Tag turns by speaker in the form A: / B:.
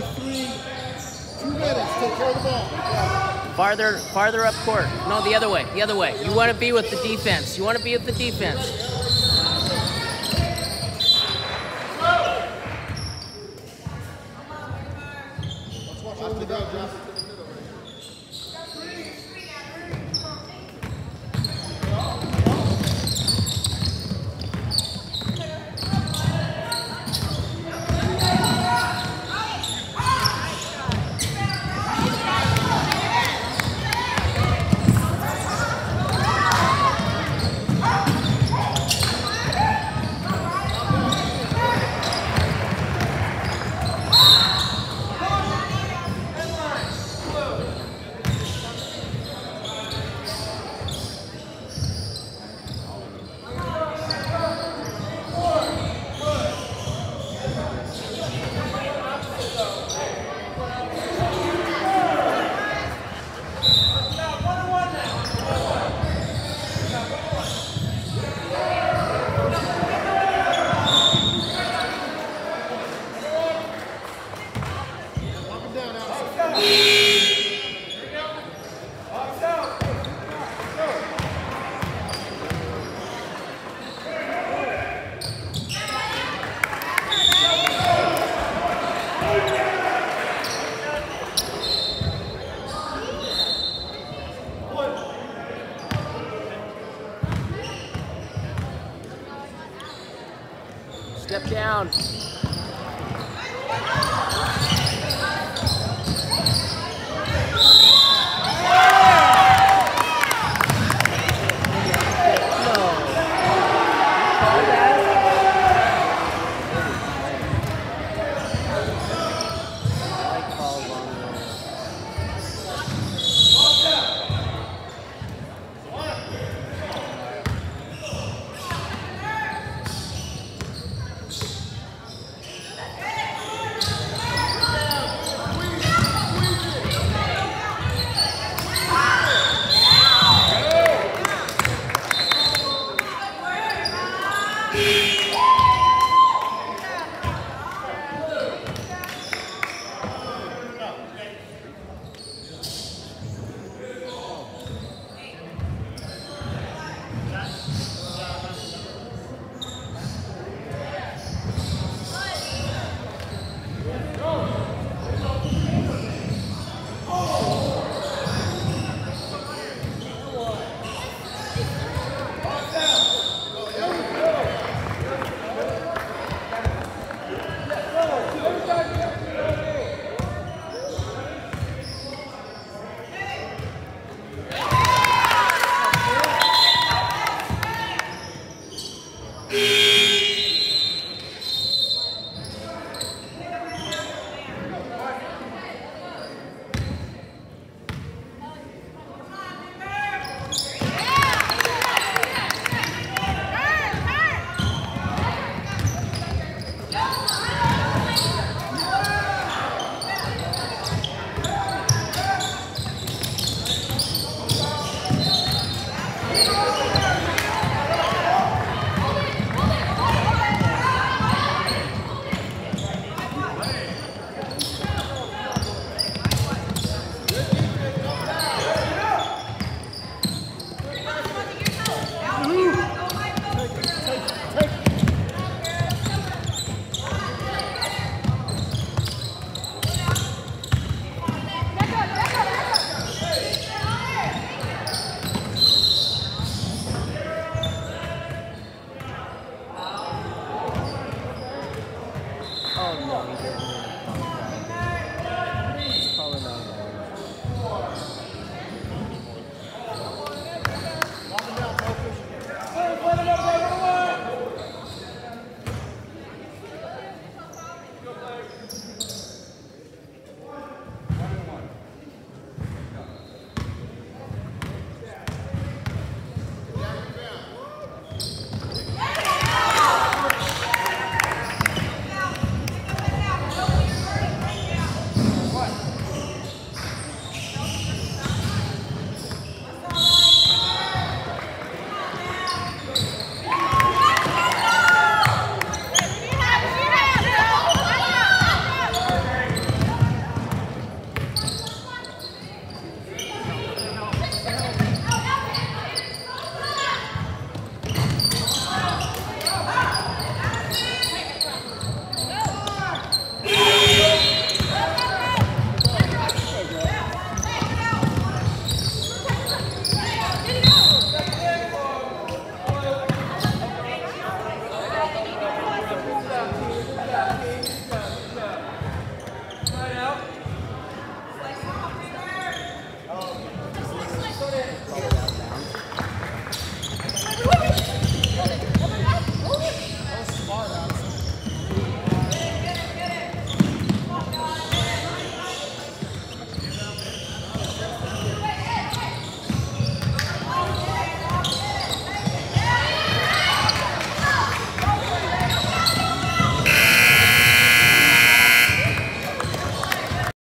A: by three. Two minutes. Take care of the ball. Farther, farther up court. No, the other way. The other way. You want to be with the defense. You want to be with the defense. Thank you. Step down.